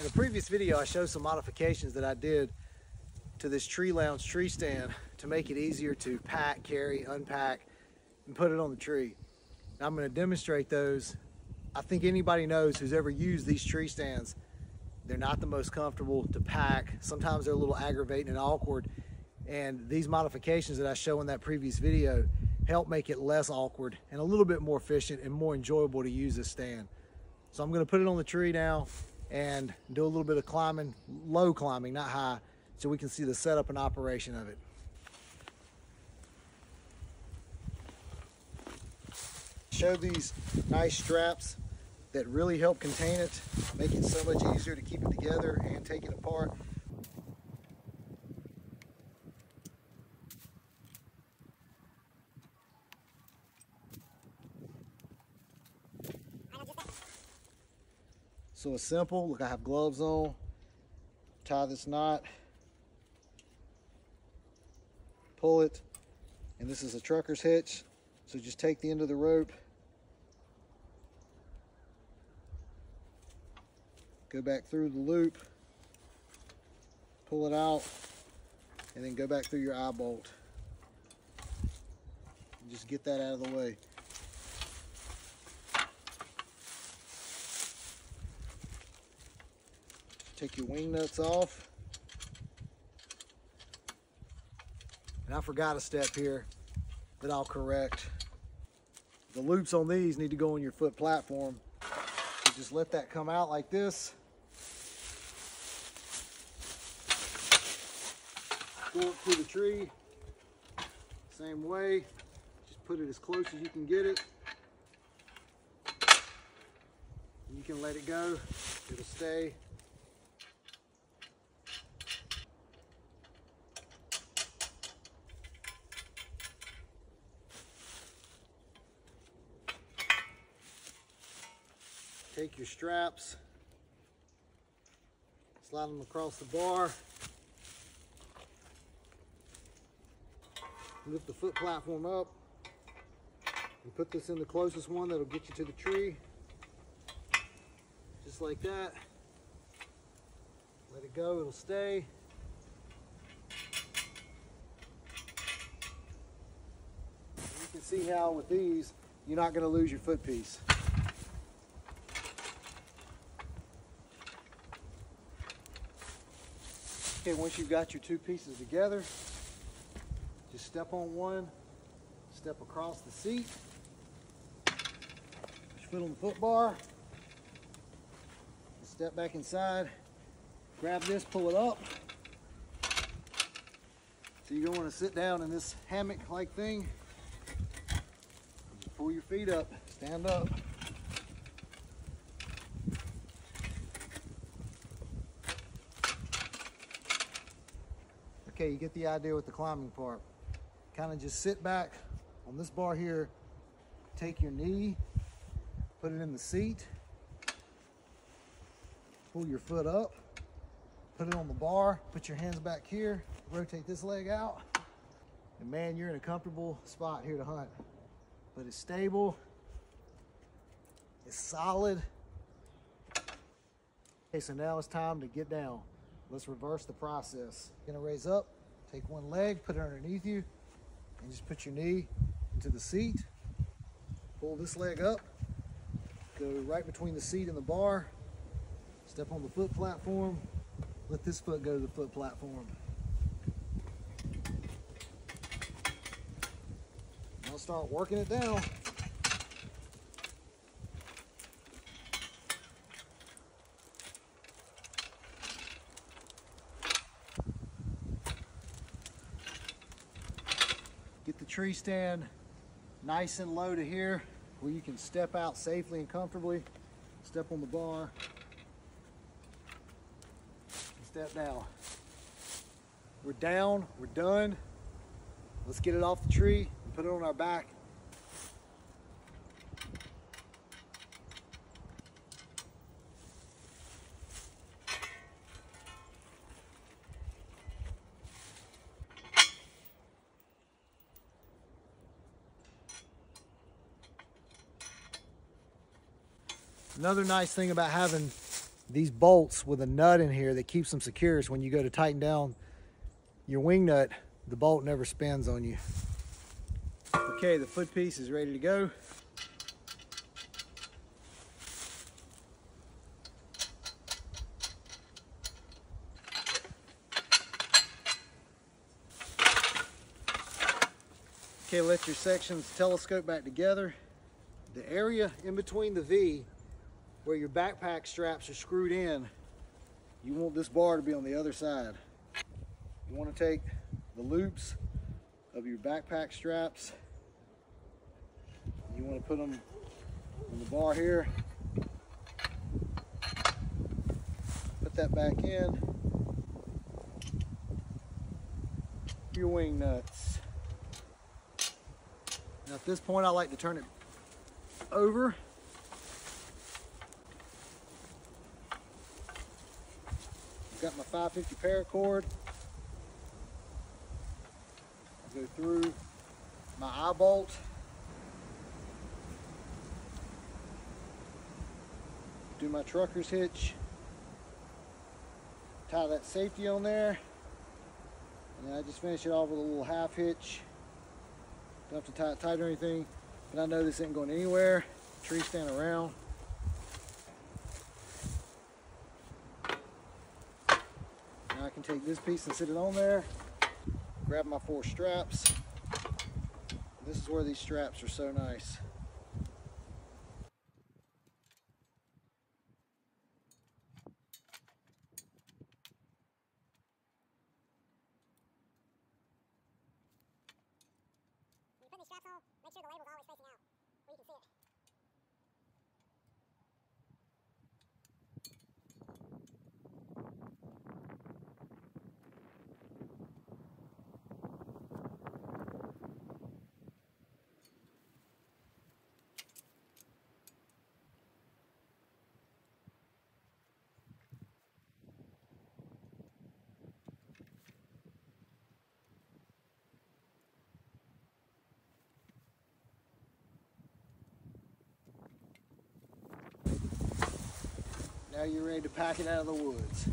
In a previous video, I showed some modifications that I did to this tree lounge tree stand to make it easier to pack, carry, unpack, and put it on the tree. Now I'm gonna demonstrate those. I think anybody knows who's ever used these tree stands, they're not the most comfortable to pack. Sometimes they're a little aggravating and awkward. And these modifications that I show in that previous video help make it less awkward and a little bit more efficient and more enjoyable to use this stand. So I'm gonna put it on the tree now and do a little bit of climbing, low climbing, not high, so we can see the setup and operation of it. Show these nice straps that really help contain it, make it so much easier to keep it together and take it apart. So it's simple. Look, I have gloves on. Tie this knot. Pull it. And this is a trucker's hitch. So just take the end of the rope. Go back through the loop. Pull it out. And then go back through your eye bolt. And just get that out of the way. Take your wing nuts off. And I forgot a step here that I'll correct. The loops on these need to go on your foot platform. So just let that come out like this. Go up through the tree. Same way. Just put it as close as you can get it. You can let it go. It'll stay. Take your straps, slide them across the bar, lift the foot platform up, and put this in the closest one that'll get you to the tree. Just like that. Let it go, it'll stay. You can see how with these, you're not gonna lose your foot piece. Okay, once you've got your two pieces together, just step on one, step across the seat, put your foot on the foot bar, step back inside, grab this, pull it up. So you're gonna wanna sit down in this hammock-like thing, pull your feet up, stand up. Okay, you get the idea with the climbing part. Kind of just sit back on this bar here, take your knee, put it in the seat, pull your foot up, put it on the bar, put your hands back here, rotate this leg out, and man, you're in a comfortable spot here to hunt. But it's stable, it's solid. Okay, so now it's time to get down. Let's reverse the process. Gonna raise up, take one leg, put it underneath you, and just put your knee into the seat. Pull this leg up, go right between the seat and the bar, step on the foot platform, let this foot go to the foot platform. Now start working it down. Tree stand nice and low to here where you can step out safely and comfortably. Step on the bar. Step down. We're down, we're done. Let's get it off the tree and put it on our back. Another nice thing about having these bolts with a nut in here that keeps them secure so when you go to tighten down your wing nut, the bolt never spins on you. Okay, the foot piece is ready to go. Okay, let your sections telescope back together. The area in between the V where your backpack straps are screwed in, you want this bar to be on the other side. You want to take the loops of your backpack straps, you want to put them on the bar here, put that back in, your wing nuts. Now at this point I like to turn it over Got my 550 paracord. I go through my eye bolt. Do my trucker's hitch. Tie that safety on there. And then I just finish it off with a little half hitch. Don't have to tie it tight or anything. But I know this ain't going anywhere. Tree stand around. Can take this piece and sit it on there, grab my four straps. This is where these straps are so nice. Make sure the label's always facing out where you can see it. Now you're ready to pack it out of the woods.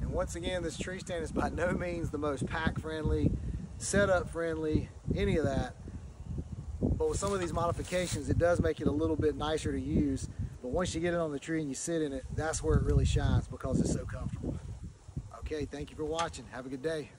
And once again, this tree stand is by no means the most pack friendly, setup friendly, any of that. But with some of these modifications, it does make it a little bit nicer to use. But once you get it on the tree and you sit in it, that's where it really shines because it's so comfortable. Okay, thank you for watching. Have a good day.